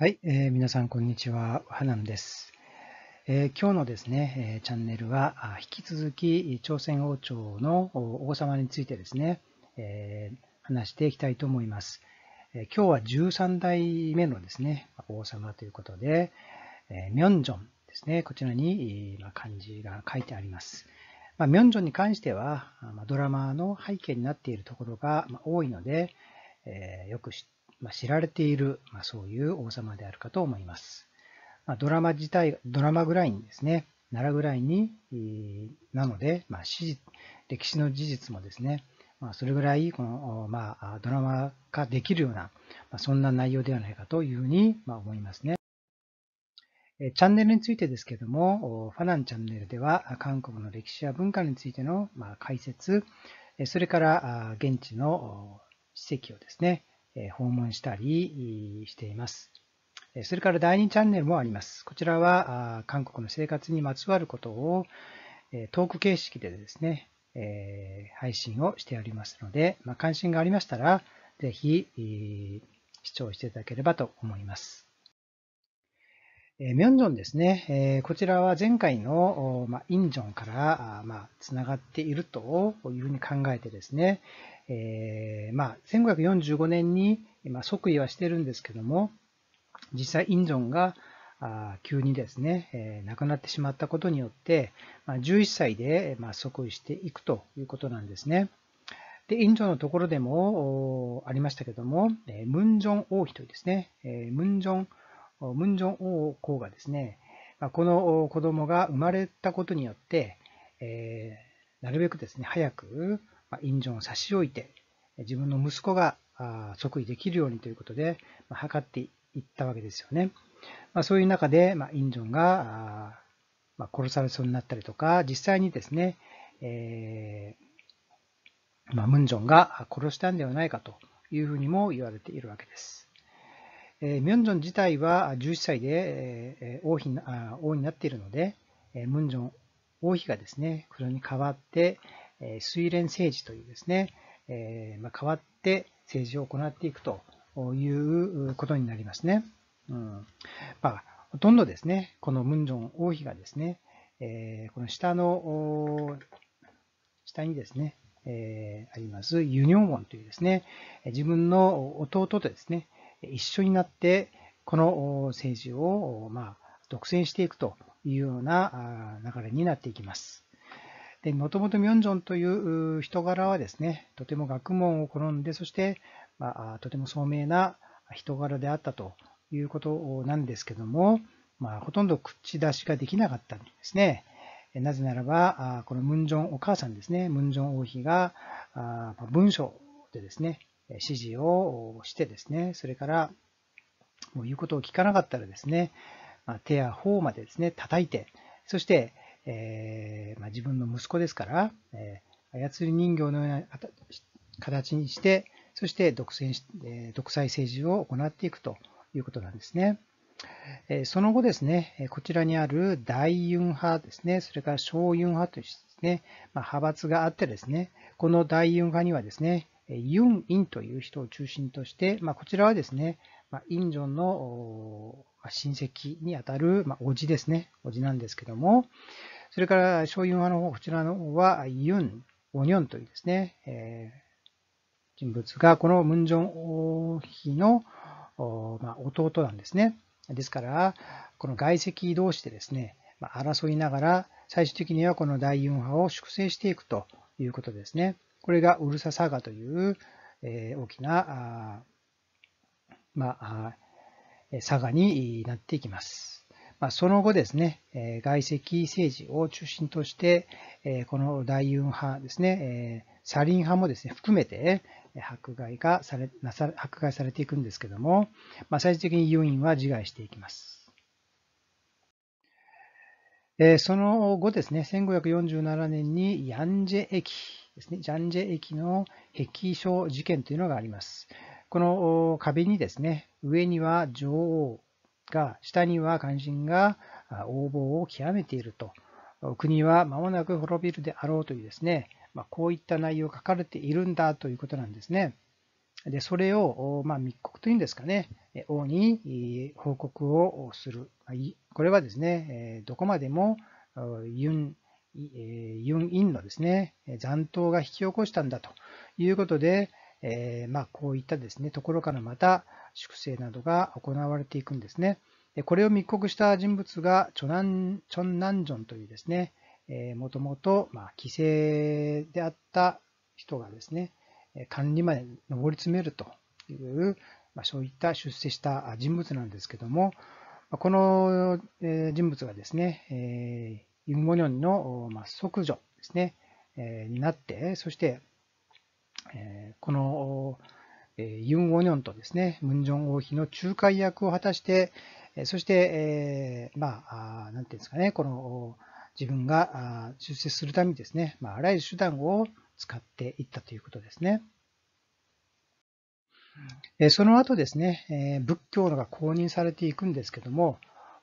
はい、えー、皆さんこんにちは、はなんです。えー、今日のですね、えー、チャンネルは引き続き朝鮮王朝の王様についてですね、えー、話していきたいと思います。え今日は13代目のですね、王様ということで、えミョンジョンですね、こちらに、ま漢字が書いてあります。まあ、ミョンジョンに関しては、まドラマの背景になっているところが多いので、えよく知ってまあ、知られている、まあ、そういう王様であるかと思います。まあ、ドラマ自体、ドラマぐらいにですね、奈良ぐらいに、なので、まあ、史歴史の事実もですね、まあ、それぐらいこの、まあ、ドラマ化できるような、まあ、そんな内容ではないかというふうに、まあ、思いますね。チャンネルについてですけれども、ファナンチャンネルでは、韓国の歴史や文化についての解説、それから現地の史跡をですね、訪問したりしています。それから第2チャンネルもあります。こちらは韓国の生活にまつわることをトーク形式でですね、配信をしておりますので、ま関心がありましたら、ぜひ視聴していただければと思います。えミョンジョンですね。えこちらは前回のまインジョンからつながっているというふうに考えてですね、えー、ま、1545年に、ま即位はしてるんですけども、実際インジョンがあ急にですね、えー、亡くなってしまったことによって、ま、11歳で、ま、即位していくということなんですね。で、インジョンのところでもありましたけども、え、ムンジョン王妃というですね、え、ムンジョン、ムンジョン王公がですね、この子供が生まれたことによって、えー、なるべくですね、早く、印状を差し置いて、自分の息子が即位できるようにということで、測っていったわけですよね。まあ、そういう中で、まあ、インジョンが、まあ、殺されそうになったりとか、実際にですね、えー、まあ、ムンジョンが殺したんではないかというふうにも言われているわけです。えー、ミョンジョン自体は11歳で、えー、王妃あ王になっているので、えー、ムンジョン王妃がですね、これに代わって、水蓮政治というですね、えー、まあ、変わって政治を行っていくということになりますね。うんまあ、ほとんどですね、このムンジョン王妃がですね、えー、この下の、下にですね、えー、ありますユニョンウォンというですね、自分の弟とですね、一緒になって、この政治を、まあ、独占していくというような流れになっていきます。で、もともとミョンジョンという人柄はですね、とても学問を好んで、そして、まあ、とても聡明な人柄であったということなんですけども、まあ、ほとんど口出しができなかったんですね。なぜならば、このムンジョンお母さんですね、ムンジョン王妃が文章でですね、指示をしてですね、それから、もう言うことを聞かなかったらですね、ま手や頬までですね、叩いて、そして、え、ま、自分の息子ですから、え、操り人形のような形にして、そして独占し、え、独裁政治を行っていくということなんですね。えその後ですね、こちらにある大ユン派ですね、それから小ユン派というですね、ま、派閥があってですね、この大ユン派にはですね、ユン・インという人を中心として、まあ、こちらはですね、まあ、インジョンの親戚にあたる、まあ、叔父ですね、叔父なんですけども、それから、小ユン派の方、こちらの方は、ユン、オニョンというですね、えー、人物が、このムンジョン王妃の、まあ、弟なんですね。ですから、この外籍同士でですね、まあ、争いながら、最終的にはこの大ユン派を粛清していくということですね。これがウルササガという、えー、大きな、あまあ、佐賀になっていきます。まあ、その後ですね、外籍政治を中心として、この大ユン派ですね、サリン派もですね、含めて迫害がされ、なさ、迫害されていくんですけども、まあ、最終的にユンは自害していきます。その後ですね、1547年にヤンジェ駅ですね、ジャンジェ駅の壁書事件というのがあります。この壁にですね、上には女王が、下には関心が応募を極めていると。国は間もなく滅びるであろうというですね、まあ、こういった内容が書かれているんだということなんですね。で、それを、まあ、密告というんですかね、王に報告をする。これはですね、どこまでもユン、ユン・インのですね、残党が引き起こしたんだということで、えー、まあ、こういったですね、ところからまた粛清などが行われていくんですね。でこれを密告した人物がチョナンチョンナンジョンというですね、えー、もともと、まあ、規制であった人がですね、管理まで上り詰めるという、まあ、そういった出世した人物なんですけども、この人物がですね、ユン・モニョンの即女ですね、になって、そして、このユン・ウォニョンとですね、ムン・ジョン王妃の仲介役を果たして、そして、まあ、なんていうんですかね、この自分が出世するためにですね、まあ、あらゆる手段を使っていったということですね。その後ですね、仏教のが公認されていくんですけども、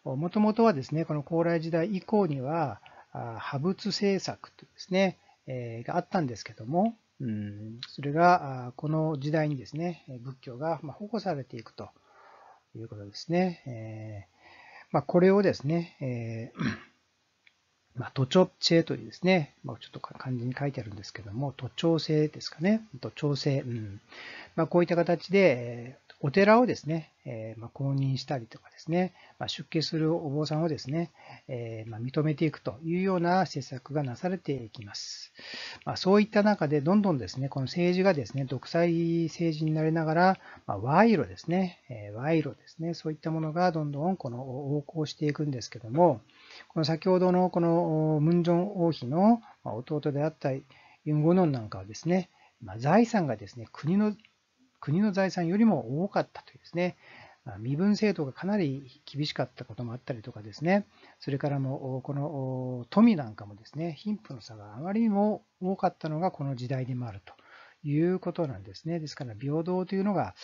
もともとはですね、この高麗時代以降には、破仏政策というですね、があったんですけども、うんそれがこの時代にですね、仏教が保護されていくということですね。まあ、これをですね、まあ、都庁制というですね、まあ、ちょっと漢字に書いてあるんですけども、都庁制ですかね、都庁制、うんまあ、こういった形で、お寺をですね、えー、まあ、公認したりとかですね、まあ、出家するお坊さんをですね、えー、まあ、認めていくというような施策がなされていきます。まあ、そういった中で、どんどんですね、この政治がですね、独裁政治になりながら、まあ、賄賂ですね、えー、賄賂ですね、そういったものがどんどんこの横行していくんですけども、この先ほどのこのムンジョン王妃の弟であったユン・ゴノンなんかはですね、まあ、財産がですね、国の国の財産よりも多かったというですね、身分制度がかなり厳しかったこともあったりとかですね、それからもこの富なんかもですね、貧富の差があまりにも多かったのがこの時代でもあるということなんですね。ですから平等というのが、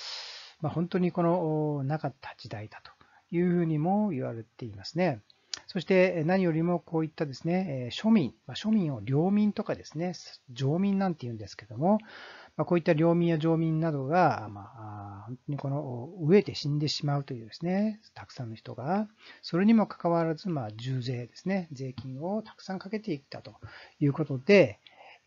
まあ、本当にこのなかった時代だというふうにも言われていますね。そして何よりもこういったですね、庶民、庶民を領民とかですね、上民なんて言うんですけども、まあ、こういった領民や上民などが、まあ、本当にこの飢えて死んでしまうというですね、たくさんの人が、それにもかかわらず、まあ、重税ですね、税金をたくさんかけていったということで、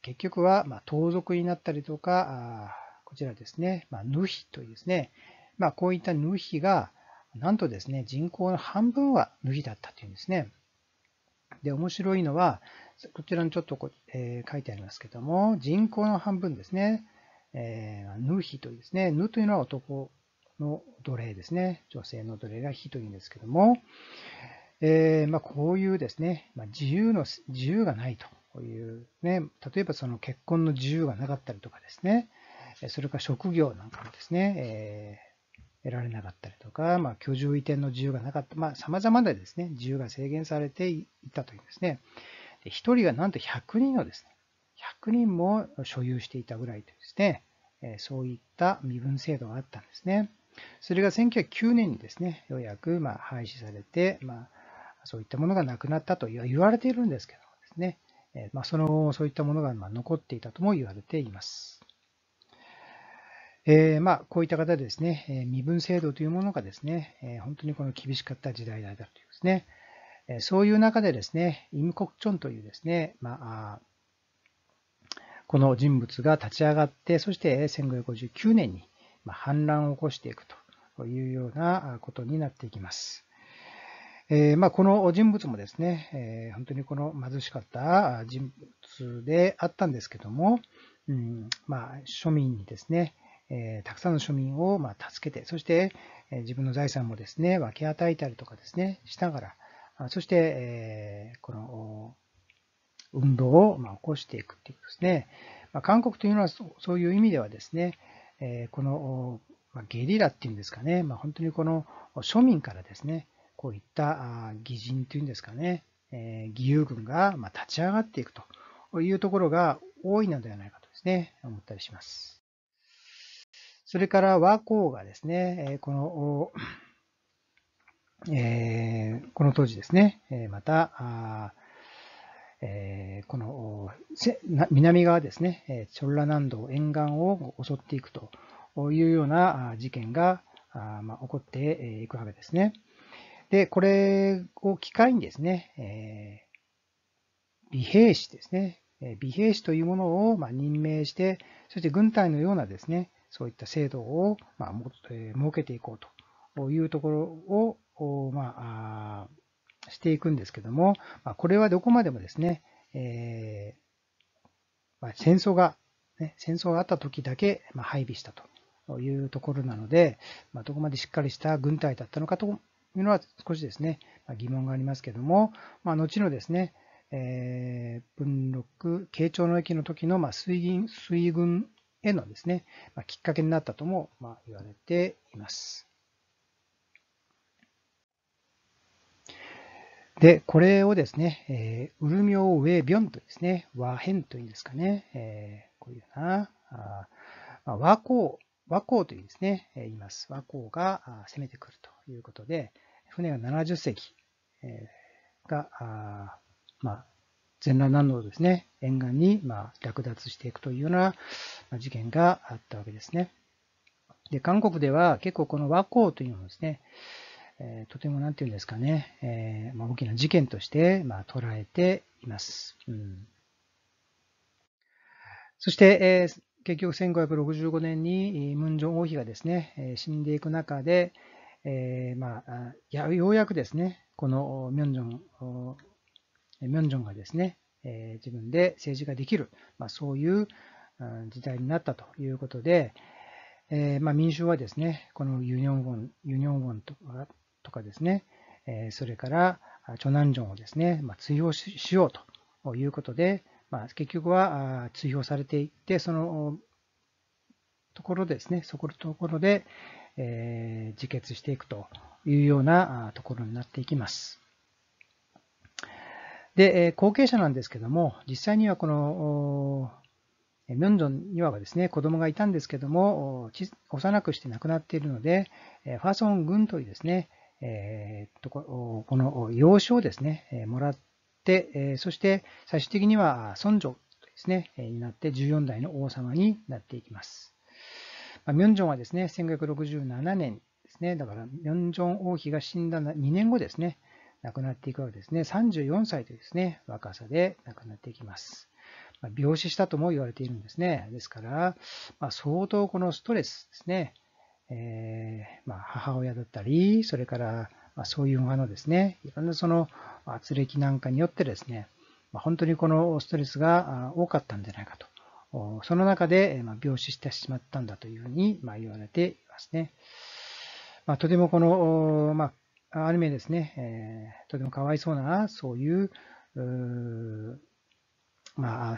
結局は、まあ、盗賊になったりとか、こちらですね、まあ、ヌヒというですね、まあ、こういったヌヒが、なんとですね、人口の半分はヌヒだったというんですね。で、面白いのは、こちらにちょっとこ、えー、書いてありますけども、人口の半分ですね、えー、ヌヒというですね、ヌというのは男の奴隷ですね。女性の奴隷がヒというんですけども、えー、まあ、こういうですね、まあ、自由の、自由がないというね、例えばその結婚の自由がなかったりとかですね、それから職業なんかもですね、えー、得られなかったりとか、まあ、居住移転の自由がなかった、まあ、様々なですね、自由が制限されていたというんですね、1人がなんと100人のですね、100人も所有していたぐらいとですね、そういった身分制度があったんですね。それが1909年にですね、ようやくま廃止されて、まあ、そういったものがなくなったと言われているんですけどもですね、まあ、そのそういったものがま残っていたとも言われています。えー、まあ、こういった方でですね、身分制度というものがですね、本当にこの厳しかった時代だったというですね、そういう中でですね、イムコクチョンというですね、まあ、この人物が立ち上がって、そして1559年に反乱を起こしていくというようなことになっていきます。えー、まあ、この人物もですね、えー、本当にこの貧しかった人物であったんですけども、うんまあ、庶民にですね、えー、たくさんの庶民をま助けて、そして、え自分の財産もですね、分け与えたりとかですね、しながら、そして、えこの運動をま起こしていくっていうことですね。まあ、韓国というのはそういう意味ではですね、えこの、まゲリラっていうんですかね、まあ、本当にこの庶民からですね、こういった義人というんですかね、え義勇軍がま立ち上がっていくというところが多いのではないかとですね、思ったりします。それから和光がですね、この、えー、この当時ですね、また、この南側ですね、チョンラ南道沿岸を襲っていくというような事件が起こっていくわけですね。で、これを機会にですね、美兵士ですね、美兵士というものを任命して、そして軍隊のようなですね、そういった制度を設けていこうというところを、まあ、していくんですけども、これはどこまでもですね、えーまあ、戦争が、ね、戦争があった時だけま配備したというところなので、まあ、どこまでしっかりした軍隊だったのかというのは少しですね、ま疑問がありますけども、まあ、後のですね、えー、文禄、慶長の役の時の、ま、水銀水軍へのですね、ま、きっかけになったとも、ま、言われています。で、これをですね、えー、ウルミョウウェビョンとですね、和編というんですかね、えー、こういうな、あまあ、和光、和光というですね、言います。和光が攻めてくるということで、船が70隻が、まあ、全裸南道ですね、沿岸に、まあ、略奪していくというような事件があったわけですね。で、韓国では結構この和光というのをですね、えー、とてもなんていうんですかね、えー、まあ、大きな事件として、まあ、捉えています。うん、そして、えー、結局1565年にムンジョン王妃がですね、え死んでいく中で、えー、まあ、ようやくですね、このミョンジョン、ミョンジョンがですね、えー、自分で政治ができる、まあ、そういう時代になったということで、えー、まあ、民衆はですね、このユニョンウォン、ユニョンウォンとかとかですね、え、それからチョナンジョンをですね、まあ、追放しようということで、まあ、結局は追放されていって、そのところですね、そこのところで、え、自決していくというようなところになっていきます。で、後継者なんですけども、実際にはこの、ミョンジョンにはですね、子供がいたんですけども、幼くして亡くなっているので、ファーソン軍というですね、えー、とこの養子をですね、もらって、そして最終的には孫女ですね、になって14代の王様になっていきます。まあ、ミョンジョンはですね、1567年ですね、だからミョンジョン王妃が死んだ2年後ですね、亡くなっていくわけですね。34歳というですね、若さで亡くなっていきます。まあ、病死したとも言われているんですね。ですから、まあ、相当このストレスですね、えー、まあ、母親だったり、それから、まそういう側のですね、いろんなその圧力なんかによってですね、ま本当にこのストレスが多かったんじゃないかとその中で、ま病死してしまったんだというふうに、ま言われていますね。まあ、とてもこの、まあ、アニメですね、えー、とてもかわいそうな、そういう、うまあ、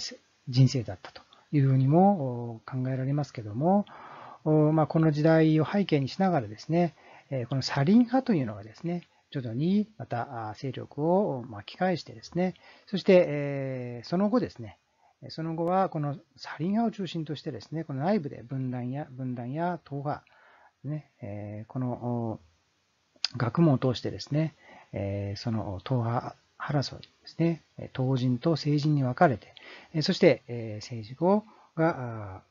人生だったというふうにも考えられますけども、まあ、この時代を背景にしながらですね、このサリン派というのがですね、徐々にまた勢力を巻き返してですね、そして、その後ですね、その後は、このサリン派を中心としてですね、この内部で分断や、分断や党派、ね、この学問を通してですね、その党派争いですね、党人と政人に分かれて、そして政治後が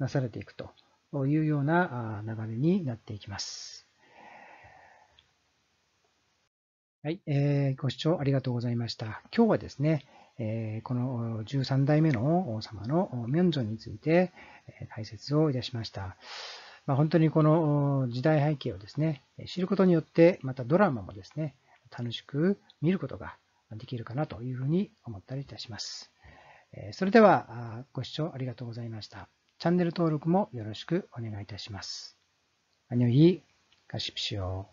なされていくと。というような流れになっていきます。はい、えー、ご視聴ありがとうございました。今日はですね、えこの13代目の王様のミョンジョンについて解説をいたしました。まあ、本当にこの時代背景をですね、知ることによって、またドラマもですね、楽しく見ることができるかなというふうに思ったりいたします。それでは、ご視聴ありがとうございました。チャンネル登録もよろしくお願いいたします。안녕히가십시오